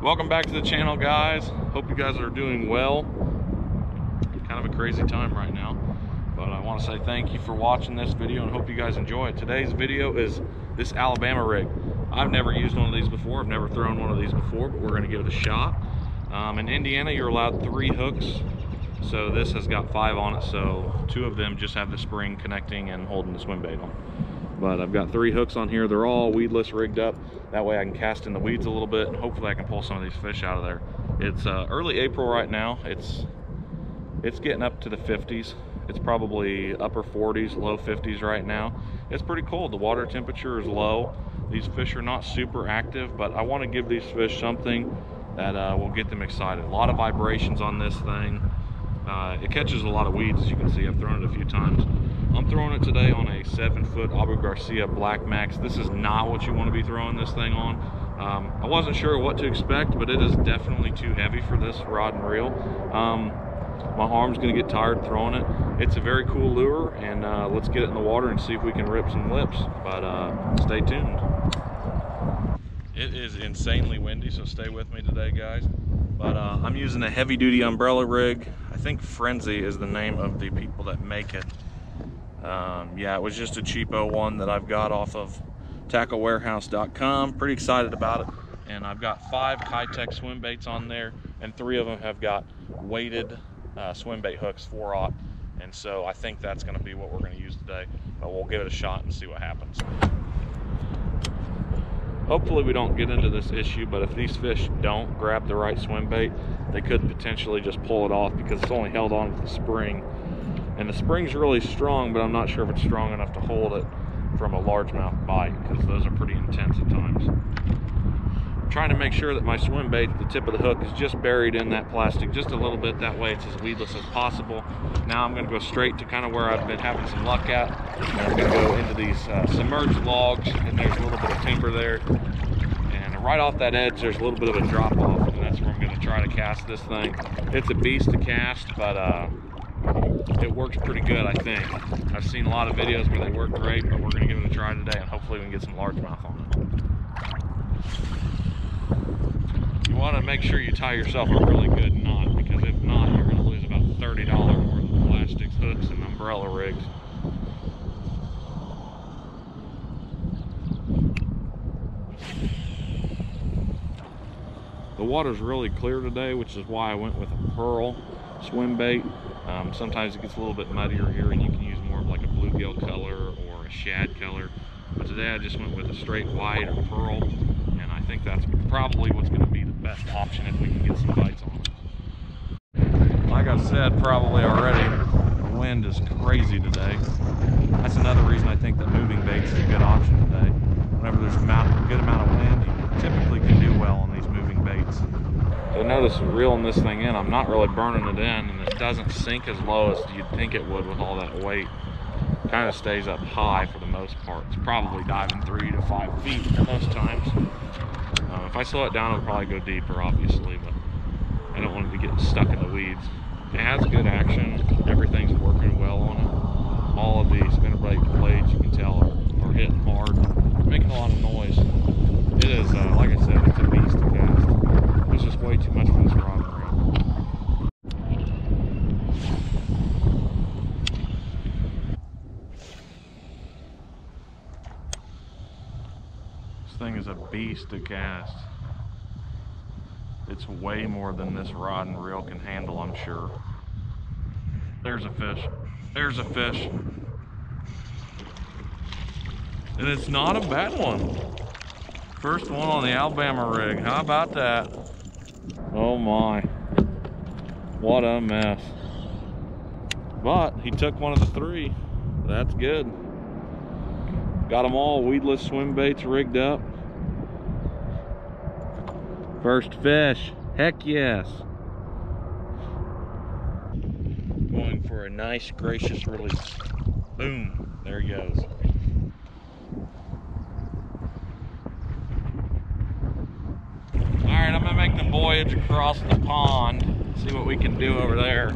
Welcome back to the channel, guys. Hope you guys are doing well. Kind of a crazy time right now, but I want to say thank you for watching this video and hope you guys enjoy it. Today's video is this Alabama rig. I've never used one of these before. I've never thrown one of these before, but we're going to give it a shot. Um, in Indiana, you're allowed three hooks, so this has got five on it, so two of them just have the spring connecting and holding the swim bait on but I've got three hooks on here. They're all weedless rigged up. That way I can cast in the weeds a little bit and hopefully I can pull some of these fish out of there. It's uh, early April right now. It's it's getting up to the 50s. It's probably upper 40s, low 50s right now. It's pretty cold. The water temperature is low. These fish are not super active, but I want to give these fish something that uh, will get them excited. A lot of vibrations on this thing. Uh, it catches a lot of weeds, as you can see. I've thrown it a few times. I'm throwing it today on a seven foot Abu Garcia Black Max. This is not what you want to be throwing this thing on. Um, I wasn't sure what to expect, but it is definitely too heavy for this rod and reel. Um, my arm's gonna get tired throwing it. It's a very cool lure and uh, let's get it in the water and see if we can rip some lips, but uh, stay tuned. It is insanely windy, so stay with me today, guys. But uh, I'm using a heavy duty umbrella rig. I think Frenzy is the name of the people that make it. Um, yeah, it was just a cheapo one that I've got off of tacklewarehouse.com. Pretty excited about it. And I've got five Keitech swim baits on there, and three of them have got weighted uh, swim bait hooks, 4 And so I think that's going to be what we're going to use today. But we'll give it a shot and see what happens. Hopefully we don't get into this issue, but if these fish don't grab the right swim bait, they could potentially just pull it off because it's only held on with the spring and the spring's really strong, but I'm not sure if it's strong enough to hold it from a largemouth bite because those are pretty intense at times. I'm trying to make sure that my swim bait, the tip of the hook, is just buried in that plastic just a little bit. That way it's as weedless as possible. Now I'm going to go straight to kind of where I've been having some luck at. And I'm going to go into these uh, submerged logs, and there's a little bit of timber there. And right off that edge, there's a little bit of a drop off, and that's where I'm going to try to cast this thing. It's a beast to cast, but uh, it works pretty good, I think. I've seen a lot of videos where they work great, but we're going to give it a try today, and hopefully we can get some largemouth on it. You want to make sure you tie yourself a really good knot, because if not, you're to lose about $30 worth of plastics, hooks, and umbrella rigs. The water's really clear today, which is why I went with a pearl swim bait. Um, sometimes it gets a little bit muddier here and you can use more of like a bluegill color or a shad color. But today I just went with a straight white or pearl and I think that's probably what's going to be the best option if we can get some bites on it. Like I said probably already, the wind is crazy today. That's another reason I think that moving baits is a good option today. Whenever there's a good amount of wind, you typically can do well on these moving baits. So notice reeling this thing in, I'm not really burning it in and it doesn't sink as low as you'd think it would with all that weight. Kind of stays up high for the most part. It's probably diving three to five feet most times. Um, if I slow it down, it'll probably go deeper, obviously, but I don't want it to get stuck in the weeds. It has good action. Everything's working well on it. All of the spinnerbait blades, you can tell, are, are hitting hard, making a lot of noise. It is, uh, like I said, it's a beast to cast. It's just way too much for this rod and reel. This thing is a beast to cast. It's way more than this rod and reel can handle, I'm sure. There's a fish. There's a fish. And it's not a bad one. First one on the Alabama rig. How about that? Oh my. What a mess. But he took one of the three. That's good. Got them all weedless swim baits rigged up. First fish. Heck yes. Going for a nice gracious release. Boom. There he goes. Alright, I'm gonna make the voyage across the pond. See what we can do over there.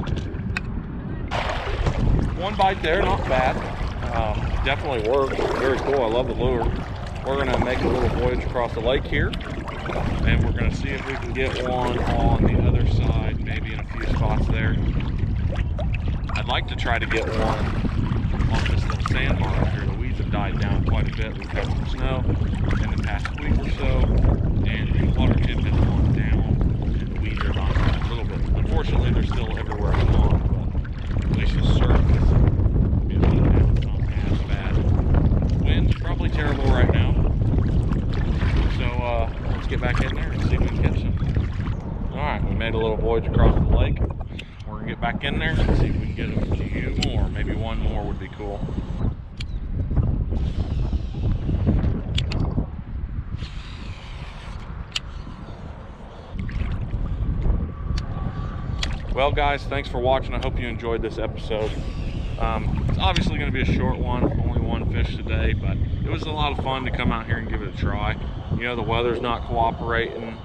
One bite there, not bad. Um, definitely works. Very cool. I love the lure. We're gonna make a little voyage across the lake here and we're gonna see if we can get one on the other side, maybe in a few spots there. I'd like to try to get one on this little sandbar up here. The weeds have died down quite a bit. We've had some snow in the past week or so, and the water tip has gone down, and the weeds are gone a little bit. Unfortunately, they're still everywhere I'm on, but at least the surface is down. It's not as bad. Wind's probably terrible right now. So uh, let's get back in there and see if we can catch some. All right, we made a little voyage lake. We're gonna get back in there and see if we can get a few more. Maybe one more would be cool. Well, guys, thanks for watching. I hope you enjoyed this episode. Um, it's obviously going to be a short one, only one fish today, but it was a lot of fun to come out here and give it a try. You know, the weather's not cooperating,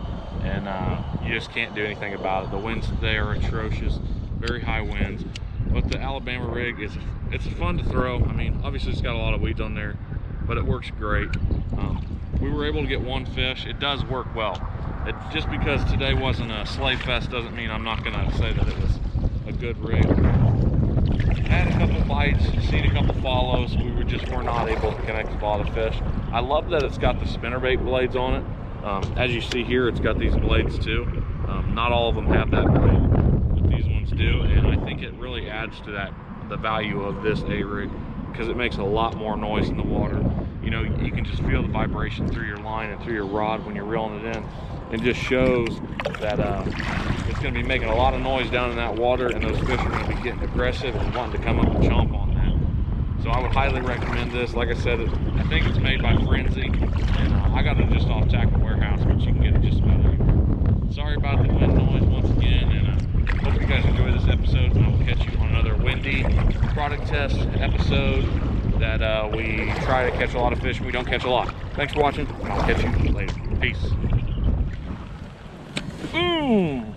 and uh, you just can't do anything about it. The winds today are atrocious, very high winds, but the Alabama rig is it's fun to throw. I mean, obviously it's got a lot of weeds on there, but it works great. Um, we were able to get one fish. It does work well. It, just because today wasn't a slay fest doesn't mean I'm not going to say that it was a good rig. Had a couple bites, seen a couple follows. We were just were not able to connect a lot of fish. I love that it's got the spinnerbait blades on it. Um, as you see here, it's got these blades too. Um, not all of them have that blade, but these ones do, and I think it really adds to that the value of this A rig because it makes a lot more noise in the water. You know, you can just feel the vibration through your line and through your rod when you're reeling it in. It just shows that uh, it's going to be making a lot of noise down in that water, and those fish are going to be getting aggressive and wanting to come up and chomp on that. So I would highly recommend this. Like I said, I think it's made by Frenzy, and uh, I got it just off Tackle Warehouse, but you can get it just about anywhere. Sorry about the wind noise once again, and I uh, hope you guys enjoy this episode, and I will catch you on another windy product test episode that uh, we try to catch a lot of fish and we don't catch a lot. Thanks for watching, I'll catch you later. Peace. Boom!